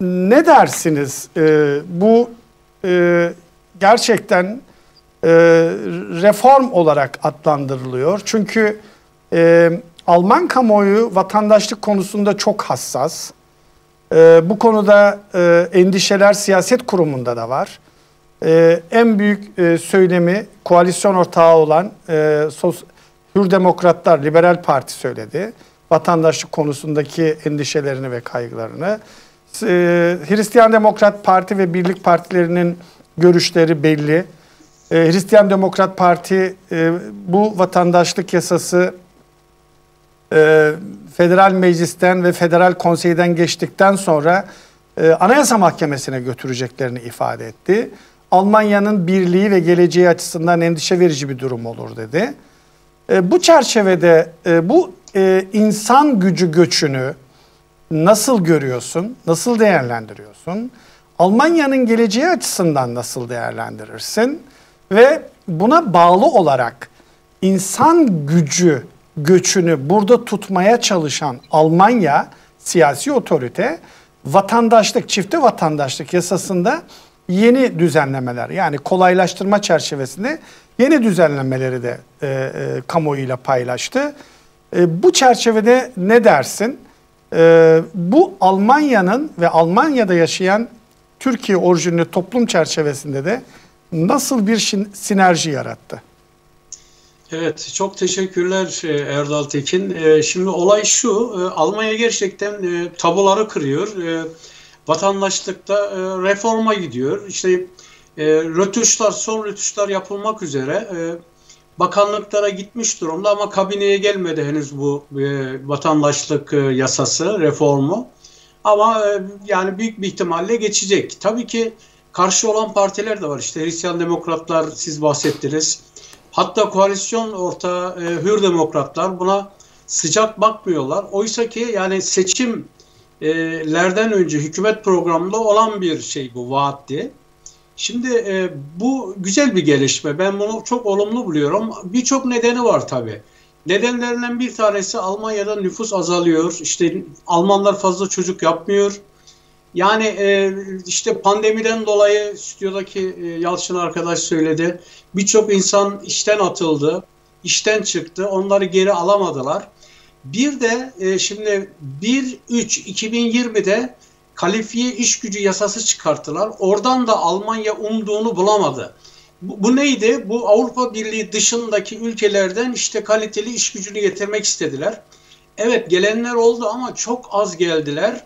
ne dersiniz? E, bu e, gerçekten e, reform olarak adlandırılıyor. Çünkü e, Alman kamuoyu vatandaşlık konusunda çok hassas. E, bu konuda e, endişeler siyaset kurumunda da var. E, en büyük e, söylemi koalisyon ortağı olan e, sos, Hür Demokratlar, Liberal Parti söyledi. Vatandaşlık konusundaki endişelerini ve kaygılarını. E, Hristiyan Demokrat Parti ve Birlik Partilerinin görüşleri belli. E, Hristiyan Demokrat Parti e, bu vatandaşlık yasası e, federal meclisten ve federal konseyden geçtikten sonra e, anayasa mahkemesine götüreceklerini ifade etti. Almanya'nın birliği ve geleceği açısından endişe verici bir durum olur dedi. E, bu çerçevede bu insan gücü göçünü nasıl görüyorsun, nasıl değerlendiriyorsun? Almanya'nın geleceği açısından nasıl değerlendirirsin? Ve buna bağlı olarak insan gücü göçünü burada tutmaya çalışan Almanya siyasi otorite vatandaşlık, çifte vatandaşlık yasasında yeni düzenlemeler yani kolaylaştırma çerçevesinde yeni düzenlemeleri de e, e, kamuoyuyla paylaştı. E, bu çerçevede ne dersin? E, bu Almanya'nın ve Almanya'da yaşayan Türkiye orijinli toplum çerçevesinde de nasıl bir sinerji yarattı? Evet, çok teşekkürler e, Erdal Tekin. E, şimdi olay şu, e, Almanya gerçekten tabuları kırıyor. Vatandaşlıkta reforma gidiyor. İşte rötuşlar, son rötuşlar yapılmak üzere bakanlıklara gitmiş durumda ama kabineye gelmedi henüz bu vatandaşlık yasası, reformu. Ama yani büyük bir ihtimalle geçecek. Tabii ki karşı olan partiler de var. İşte Hristiyan Demokratlar siz bahsettiniz. Hatta koalisyon ortağı e, Hür Demokratlar buna sıcak bakmıyorlar. Oysa ki yani seçimlerden önce hükümet programında olan bir şey bu vaatti. Şimdi e, bu güzel bir gelişme. Ben bunu çok olumlu buluyorum. Birçok nedeni var tabii. Nedenlerinden bir tanesi Almanya'da nüfus azalıyor. İşte Almanlar fazla çocuk yapmıyor. Yani e, işte pandemiden dolayı stüdyodaki e, Yalçın arkadaş söyledi. Birçok insan işten atıldı, işten çıktı. Onları geri alamadılar. Bir de e, şimdi 1-3-2020'de kalifiye iş gücü yasası çıkarttılar. Oradan da Almanya umduğunu bulamadı. Bu, bu neydi? Bu Avrupa Birliği dışındaki ülkelerden işte kaliteli iş gücünü getirmek istediler. Evet gelenler oldu ama çok az geldiler.